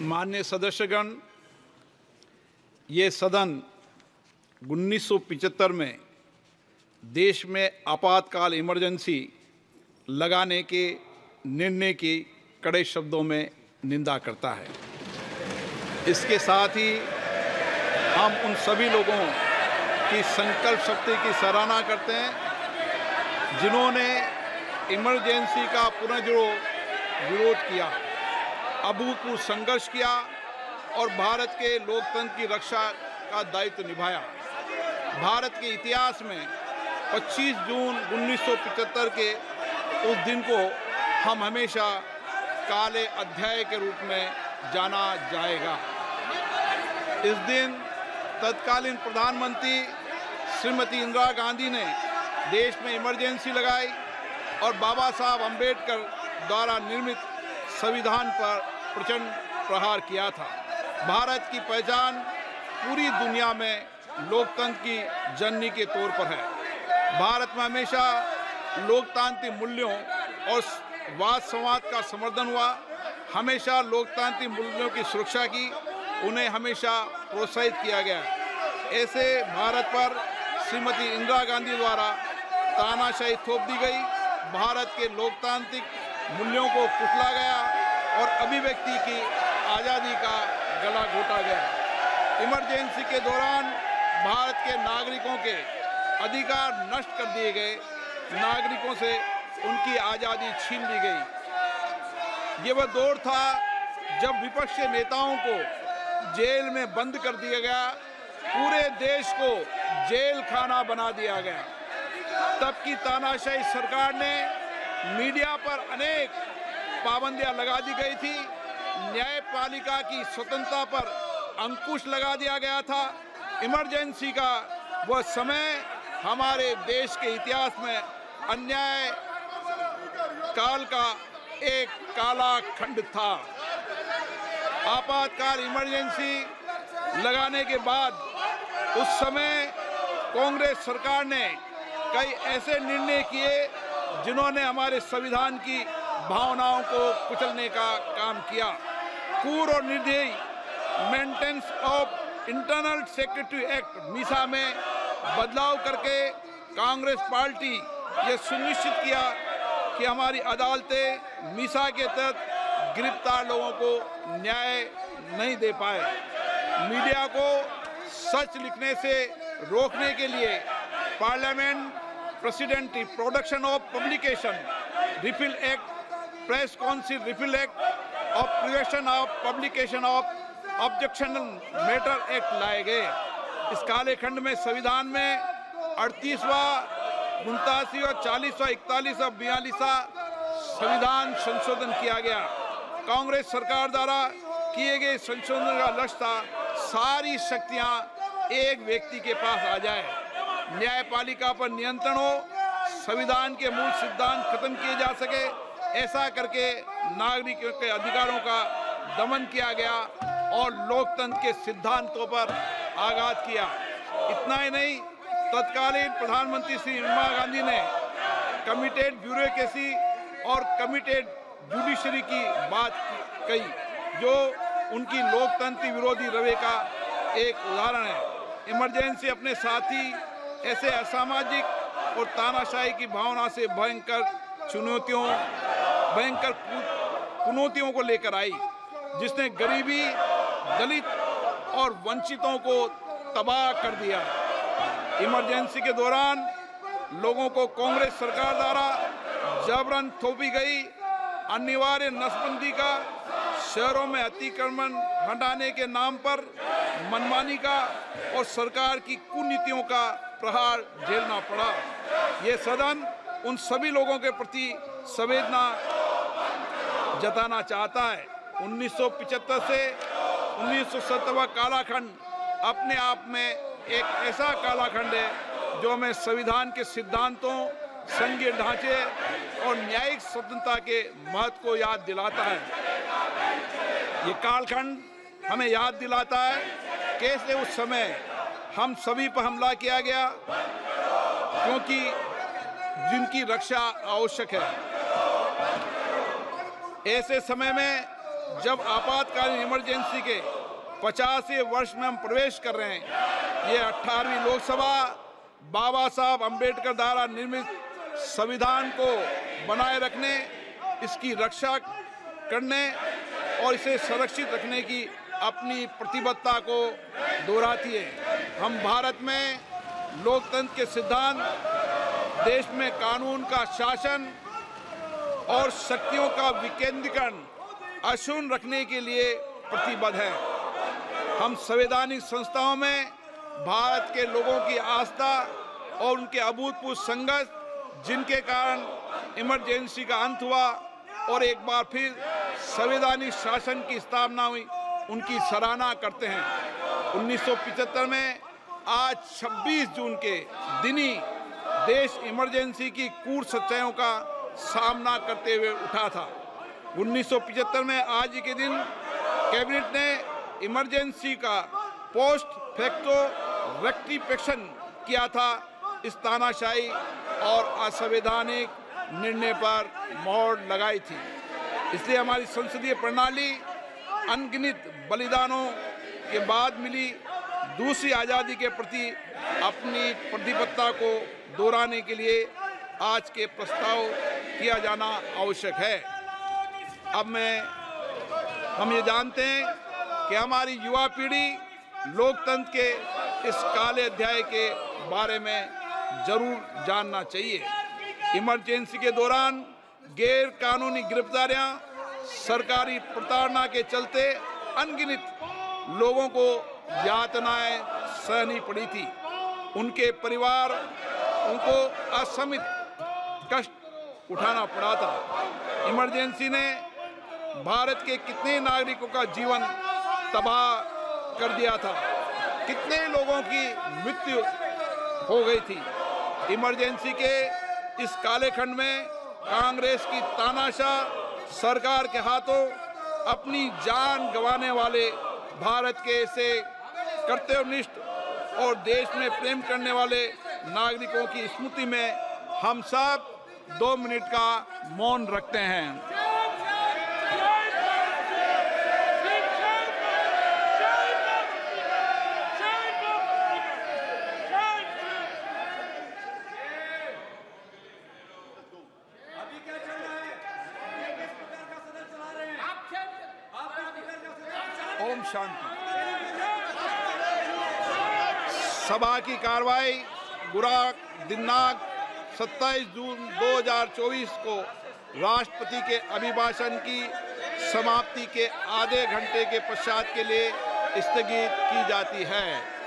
मान्य सदस्यगण, ये सदन 1975 में देश में आपातकाल इमरजेंसी लगाने के निर्णय की कड़े शब्दों में निंदा करता है। इसके साथ ही हम उन सभी लोगों की संकल्प शक्ति की सराहना करते हैं, जिन्होंने इमरजेंसी का पुनर्जोड़ विरोध किया। अभूतपूर्व संघर्ष किया और भारत के लोकतंत्र की रक्षा का दायित्व निभाया। भारत के इतिहास में 25 जून 1975 के उस दिन को हम हमेशा काले अध्याय के रूप में जाना जाएगा। इस दिन तत्कालीन प्रधानमंत्री श्रीमती इंदिरा गांधी ने देश में इमरजेंसी लगाई और बाबा साहब अंबेडकर द्वारा निर्मित संविधान पर प्रचंड प्रहार किया था। भारत की पहचान पूरी दुनिया में लोकतंत्र की जननी के तौर पर है। भारत में हमेशा लोकतांत्रिक मूल्यों और वाद संवाद का समर्थन हुआ। हमेशा लोकतांत्रिक मूल्यों की सुरक्षा की, उन्हें हमेशा प्रोत्साहित किया गया। ऐसे भारत पर श्रीमती इंदिरा गांधी द्वारा तानाशाही थोप दी गई। भारत के लोकतांत्रिक मूल्यों को कुचला गया और अभिव्यक्ति की आज़ादी का गला घोटा गया। इमरजेंसी के दौरान भारत के नागरिकों के अधिकार नष्ट कर दिए गए। नागरिकों से उनकी आज़ादी छीन ली गई। ये वह दौर था जब विपक्षी नेताओं को जेल में बंद कर दिया गया। पूरे देश को जेल खाना बना दिया गया। तब की तानाशाही सरकार ने मीडिया पर अनेक पाबंदियाँ लगा दी गई थी। न्यायपालिका की स्वतंत्रता पर अंकुश लगा दिया गया था। इमरजेंसी का वह समय हमारे देश के इतिहास में अन्याय काल का एक काला खंड था। आपातकाल इमरजेंसी लगाने के बाद उस समय कांग्रेस सरकार ने कई ऐसे निर्णय किए जिन्होंने हमारे संविधान की भावनाओं को कुचलने का काम किया। पूर्व और निर्दयी maintenance of internal secretary act MISA में बदलाव करके कांग्रेस पार्टी ये सुनिश्चित किया कि हमारी अदालतें मीसा के तहत गिरफ़्तार लोगों को न्याय नहीं दे पाए। मीडिया को सच लिखने से रोकने के लिए parliament president production of publication refill act press council refill act of prevention of publication of objectionable matter act लाए गए। इस कालेखंड में संविधान में अड़तीसवा उनतासीवा चालीसवा, इकतालीसवा, बयालीसवा संविधान संशोधन किया गया। कांग्रेस सरकार द्वारा किए गए संशोधन का लक्ष्य था सारी शक्तियाँ एक व्यक्ति के पास आ जाए। न्यायपालिका पर नियंत्रण हो, संविधान के मूल सिद्धांत खत्म किए जा सके, ऐसा करके नागरिकों के अधिकारों का दमन किया गया और लोकतंत्र के सिद्धांतों पर आघात किया। इतना ही नहीं, तत्कालीन प्रधानमंत्री श्री इंदिरा गांधी ने कमिटेड ब्यूरोक्रेसी और कमिटेड जुडिशरी की बात कही, जो उनकी लोकतंत्र विरोधी रवे का एक उदाहरण है। इमरजेंसी अपने साथी ऐसे असामाजिक और तानाशाही की भावना से भयंकर चुनौतियों भयंकर चुनौतियों को लेकर आई, जिसने गरीबी, दलित और वंचितों को तबाह कर दिया। इमरजेंसी के दौरान लोगों को कांग्रेस सरकार द्वारा जबरन थोपी गई अनिवार्य नसबंदी का, शहरों में अतिक्रमण हटाने के नाम पर मनमानी का और सरकार की कुनीतियों का प्रहार झेलना पड़ा। ये सदन उन सभी लोगों के प्रति संवेदना जताना चाहता है। 1975 से 1970 कालाखंड अपने आप में एक ऐसा कालाखंड है जो हमें संविधान के सिद्धांतों, संघीय ढांचे और न्यायिक स्वतंत्रता के महत्व को याद दिलाता है। ये कालखंड हमें याद दिलाता है कैसे उस समय हम सभी पर हमला किया गया क्योंकि जिनकी रक्षा आवश्यक है। ऐसे समय में जब आपातकालीन इमरजेंसी के पचासवें वर्ष में हम प्रवेश कर रहे हैं, ये अठारहवीं लोकसभा बाबा साहब अंबेडकर द्वारा निर्मित संविधान को बनाए रखने, इसकी रक्षा करने और इसे सुरक्षित रखने की अपनी प्रतिबद्धता को दोहराती है। हम भारत में लोकतंत्र के सिद्धांत, देश में कानून का शासन और शक्तियों का विकेंद्रीकरण अशून रखने के लिए प्रतिबद्ध हैं। हम संवैधानिक संस्थाओं में भारत के लोगों की आस्था और उनके अभूतपूर्व संघर्ष, जिनके कारण इमरजेंसी का अंत हुआ और एक बार फिर संवैधानिक शासन की स्थापना हुई। उनकी सराहना करते हैं। 1975 में आज 26 जून के दिन ही देश इमरजेंसी की कूट सच्चाइयों का सामना करते हुए उठा था। 1975 में आज के दिन कैबिनेट ने इमरजेंसी का पोस्ट फैक्टो रेक्टिफिकेशन किया था। इस तानाशाही और असंवैधानिक निर्णय पर मोहर लगाई थी। इसलिए हमारी संसदीय प्रणाली अनगिनत बलिदानों के बाद मिली दूसरी आज़ादी के प्रति अपनी प्रतिबद्धता को दोहराने के लिए आज के प्रस्ताव किया जाना आवश्यक है। अब मैं, हम ये जानते हैं कि हमारी युवा पीढ़ी लोकतंत्र के इस काले अध्याय के बारे में ज़रूर जानना चाहिए। इमरजेंसी के दौरान गैर कानूनी गिरफ्तारियाँ सरकारी प्रताड़ना के चलते अनगिनत लोगों को यातनाएँ सहनी पड़ी थी। उनके परिवार, उनको असमित कष्ट उठाना पड़ा था। इमरजेंसी ने भारत के कितने नागरिकों का जीवन तबाह कर दिया था। कितने लोगों की मृत्यु हो गई थी। इमरजेंसी के इस काले खंड में कांग्रेस की तानाशाह सरकार के हाथों अपनी जान गंवाने वाले भारत के ऐसे कर्तव्यनिष्ठ और देश में प्रेम करने वाले नागरिकों की स्मृति में हम सब दो मिनट का मौन रखते हैं। शांति। सभा की कार्रवाई बुराक दिनांक 27 जून 2024 को राष्ट्रपति के अभिभाषण की समाप्ति के आधे घंटे के पश्चात के लिए स्थगित की जाती है।